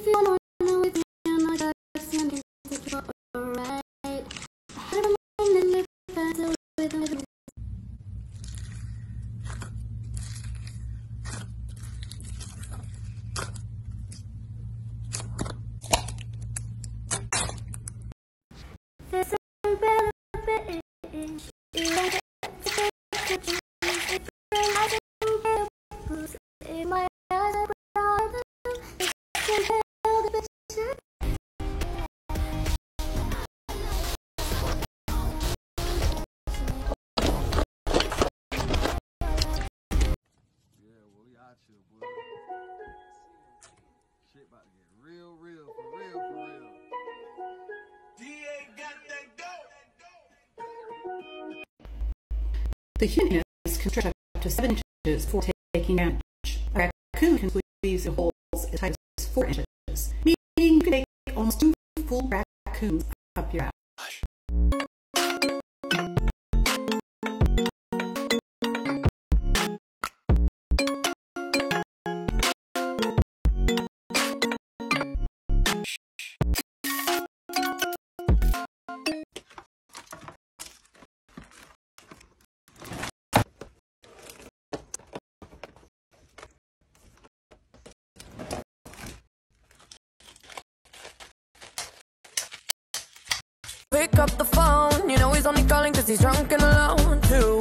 If you wanna know with me, I'm not understanding that you're alright. I had a mind and with about to get real, real, for real, for real. The human is constructed up to 7 inches before taking damage. A raccoon can squeeze the holes as tight as 4 inches, meaning you can take almost two full raccoons up your ass. Pick up the phone, you know he's only calling cause he's drunk and alone too.